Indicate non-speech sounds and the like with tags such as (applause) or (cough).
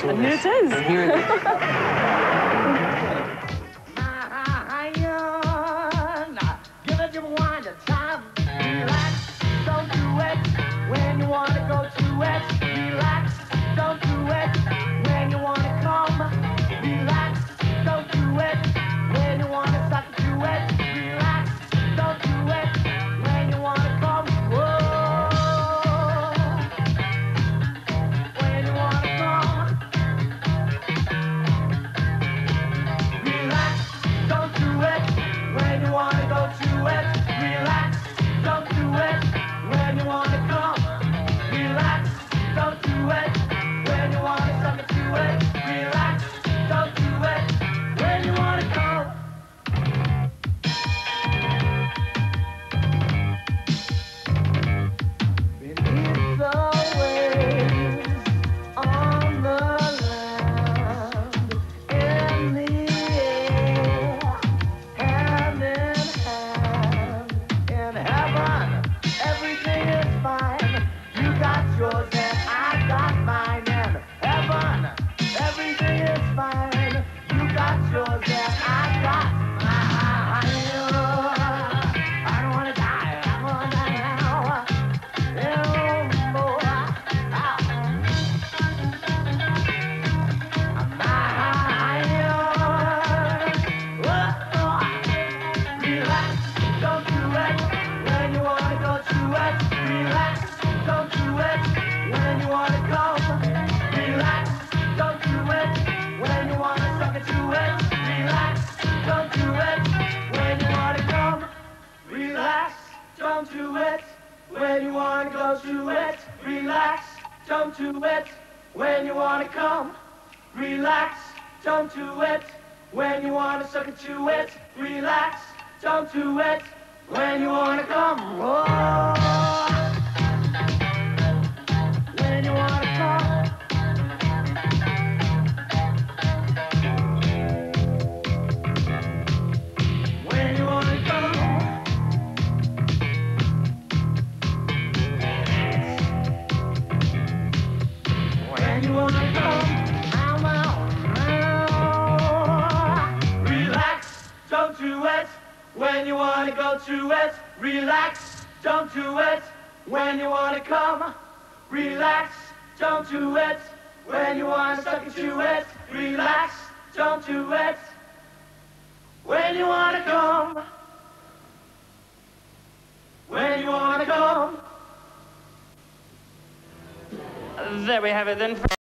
Here it is. Here it is. (laughs) jump to it. When you wanna go to it, relax, jump to it. When you wanna come, relax, jump to it. When you wanna suck it to it, relax, jump to it. When you wanna come, whoa. When you wanna go to it, relax, don't do it. When you wanna come, relax, don't do it. When you wanna suck do it, relax, don't do it. When you wanna come, when you wanna come. There we have it then.